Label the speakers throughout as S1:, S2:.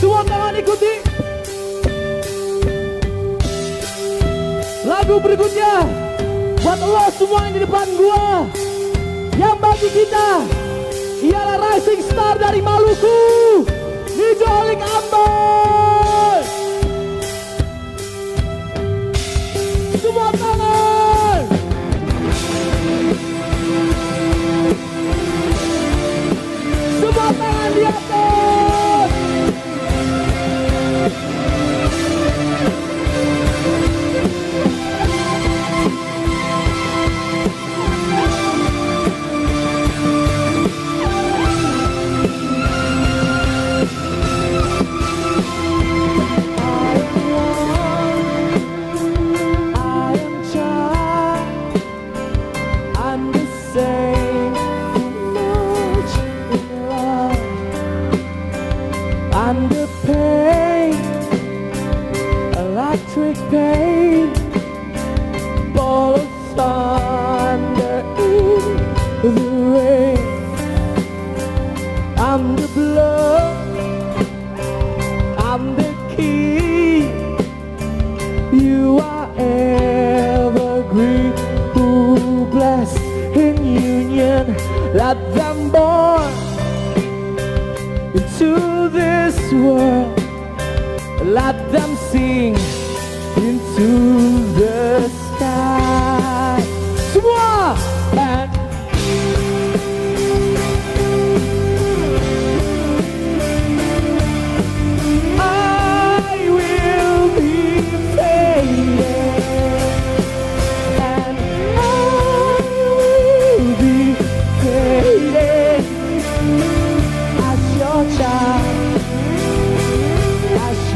S1: Silakan ikuti. Lagu berikutnya buat lo semua yang di depan gua. Yang bagi kita ialah Rising Star dari Maluku. Nijolik Ambon. Semua tangan. Semua tangan di atas. I'm the same much in love. I'm the pain, electric pain, ball of thunder in the rain. I'm the blood. I'm the key. World. Let them sing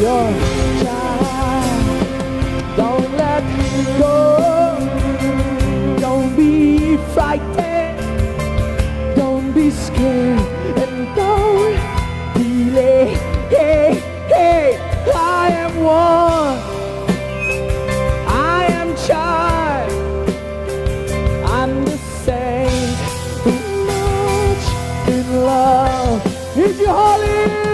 S1: your child. Don't let go. Don't be frightened. Don't be scared and don't delay. Hey, hey, I am one. I am child. I'm the saint who much in love. Is your holy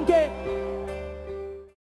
S1: 함께